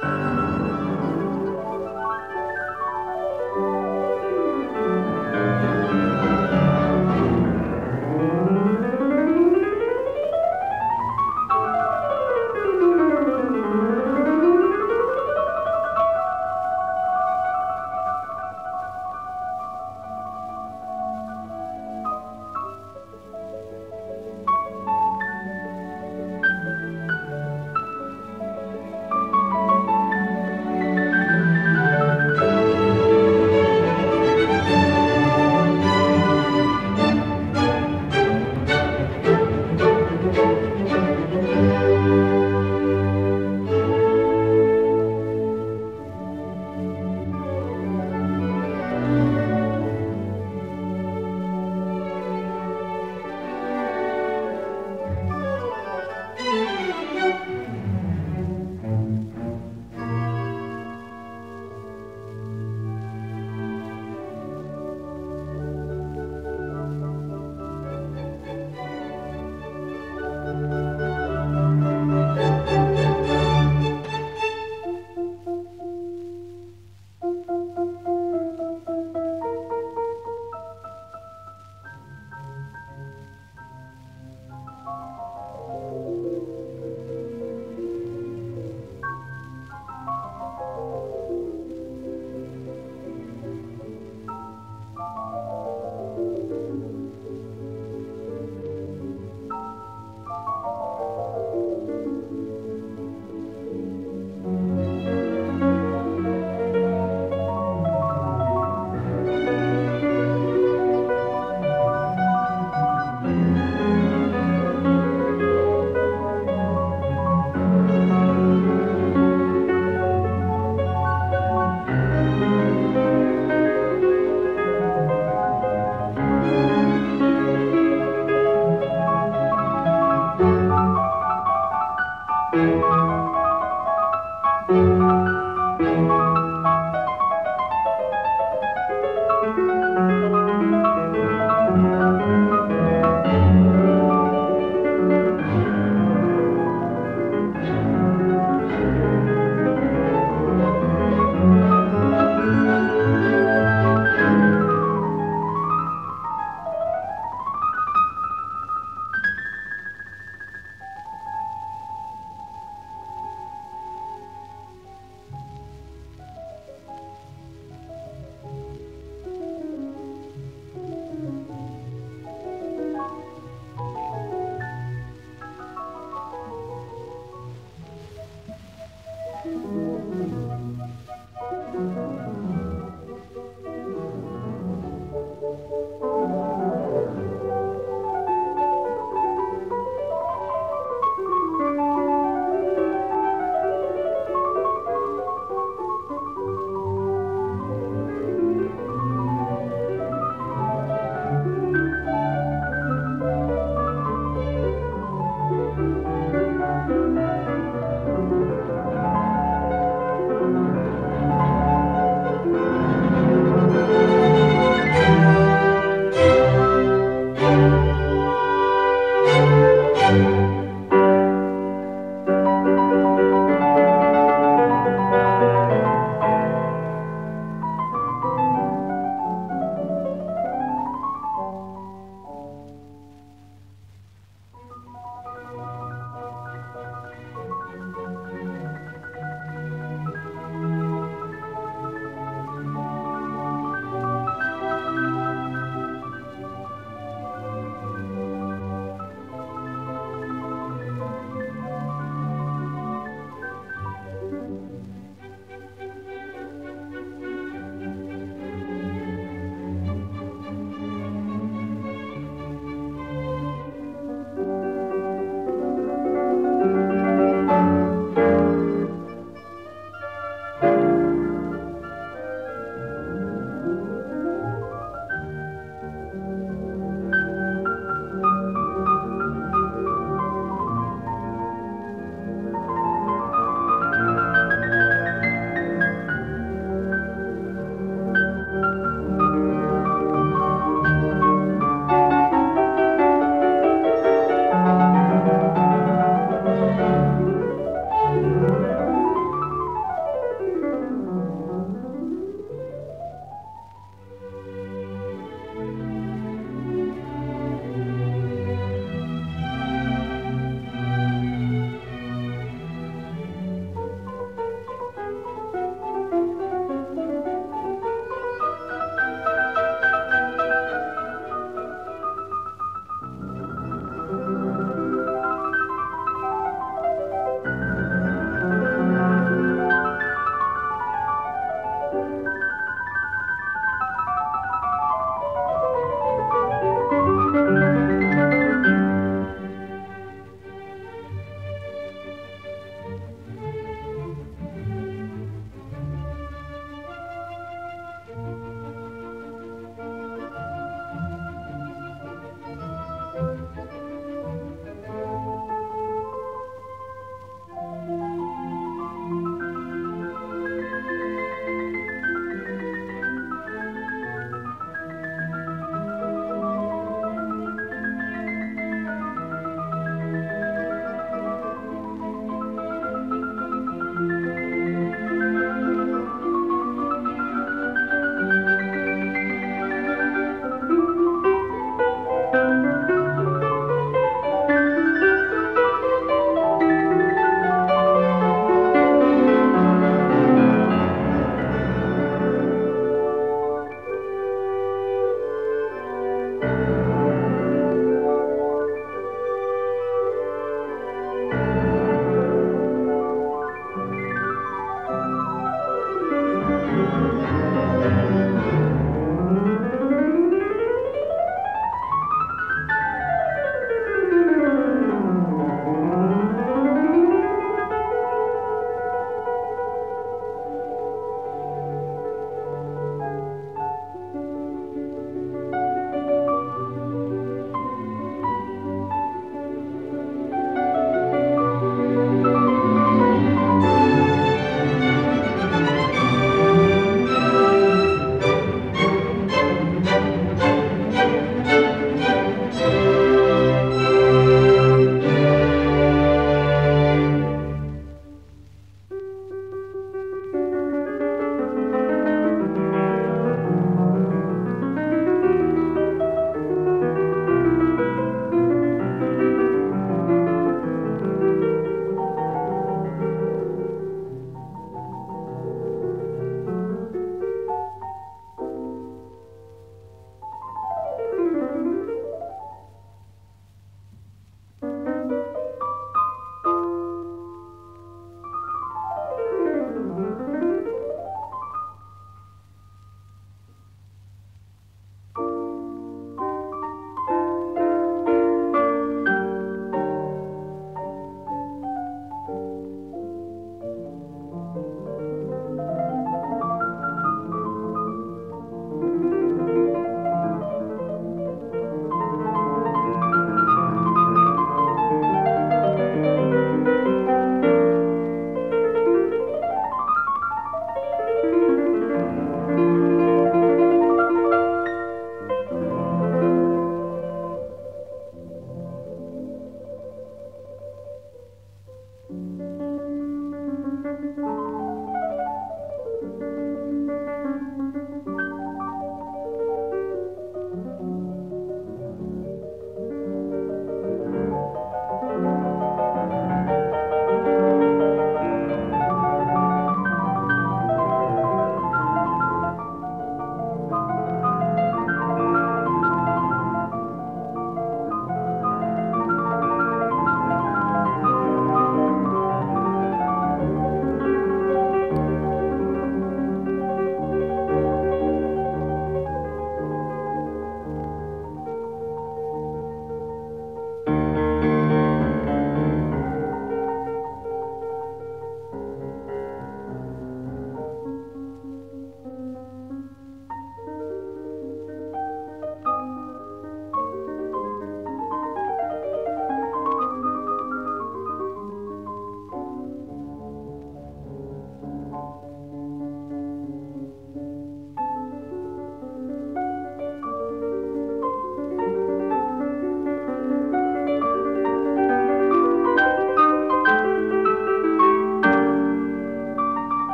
Bye.